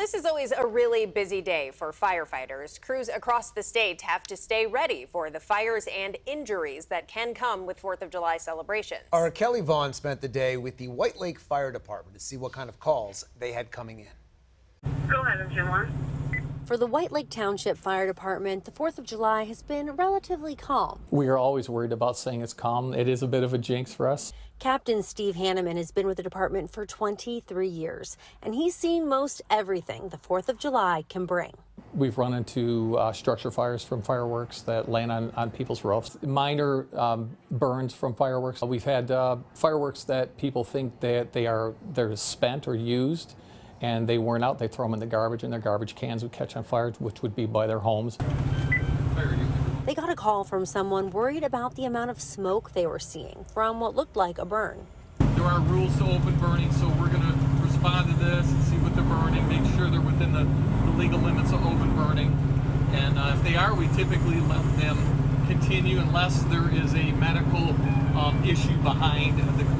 this is always a really busy day for firefighters. Crews across the state have to stay ready for the fires and injuries that can come with 4th of July celebrations. Our Kelly Vaughn spent the day with the White Lake Fire Department to see what kind of calls they had coming in. Go ahead, Jimla. For the White Lake Township Fire Department, the 4th of July has been relatively calm. We are always worried about saying it's calm. It is a bit of a jinx for us. Captain Steve Hanneman has been with the department for 23 years, and he's seen most everything the 4th of July can bring. We've run into uh, structure fires from fireworks that land on, on people's roofs, minor um, burns from fireworks. We've had uh, fireworks that people think that they are they're spent or used, and they weren't out. They throw them in the garbage, and their garbage cans would catch on fire, which would be by their homes. They got a call from someone worried about the amount of smoke they were seeing from what looked like a burn. There are rules to open burning, so we're going to respond to this and see what they're burning, make sure they're within the, the legal limits of open burning. And uh, if they are, we typically let them continue unless there is a medical um, issue behind the complaint.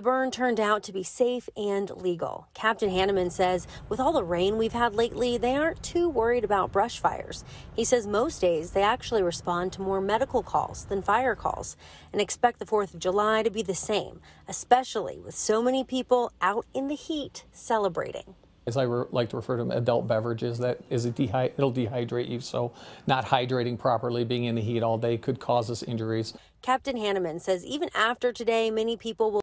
The burn turned out to be safe and legal. Captain Hanneman says with all the rain we've had lately, they aren't too worried about brush fires. He says most days they actually respond to more medical calls than fire calls and expect the 4th of July to be the same, especially with so many people out in the heat celebrating as I like to refer to them, adult beverages. That is a dehy- it'll dehydrate you. So not hydrating properly, being in the heat all day could cause us injuries. Captain Hanneman says even after today, many people will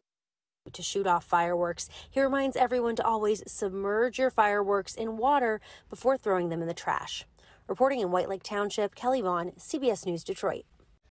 to shoot off fireworks. He reminds everyone to always submerge your fireworks in water before throwing them in the trash. Reporting in White Lake Township, Kelly Vaughn, CBS News Detroit.